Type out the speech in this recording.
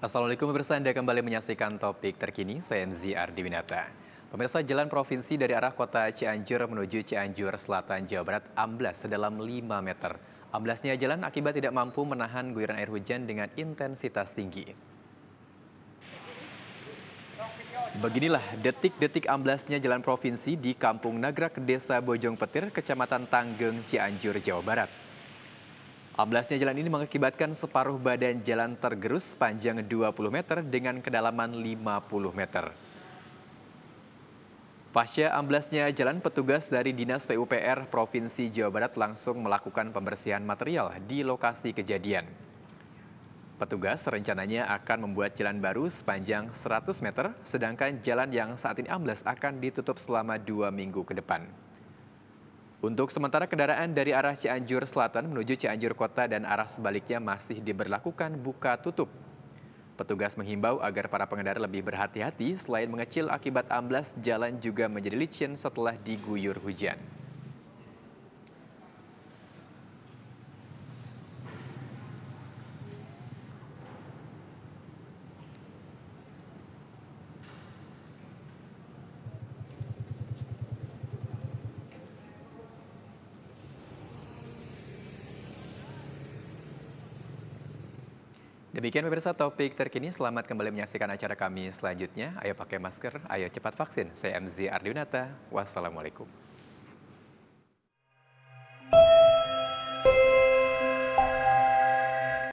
Assalamualaikum pemirsa, Anda kembali menyaksikan topik terkini, saya MZ Ardiwinata. Pemirsa jalan provinsi dari arah kota Cianjur menuju Cianjur Selatan, Jawa Barat amblas sedalam 5 meter. Amblasnya jalan akibat tidak mampu menahan guyuran air hujan dengan intensitas tinggi. Beginilah detik-detik amblasnya jalan provinsi di Kampung Nagrak, Desa Bojong Petir, Kecamatan Tanggeng, Cianjur, Jawa Barat. Amblasnya jalan ini mengakibatkan separuh badan jalan tergerus sepanjang 20 meter dengan kedalaman 50 meter. Pasca amblasnya jalan, petugas dari Dinas PUPR Provinsi Jawa Barat langsung melakukan pembersihan material di lokasi kejadian. Petugas rencananya akan membuat jalan baru sepanjang 100 meter, sedangkan jalan yang saat ini amblas akan ditutup selama dua minggu ke depan. Untuk sementara kendaraan dari arah Cianjur Selatan menuju Cianjur Kota dan arah sebaliknya masih diberlakukan buka tutup. Petugas menghimbau agar para pengendara lebih berhati-hati selain mengecil akibat amblas, jalan juga menjadi licin setelah diguyur hujan. Demikian pemirsa topik terkini. Selamat kembali menyaksikan acara kami selanjutnya. Ayo pakai masker, ayo cepat vaksin. Saya MZ Ardiunata. Wassalamualaikum.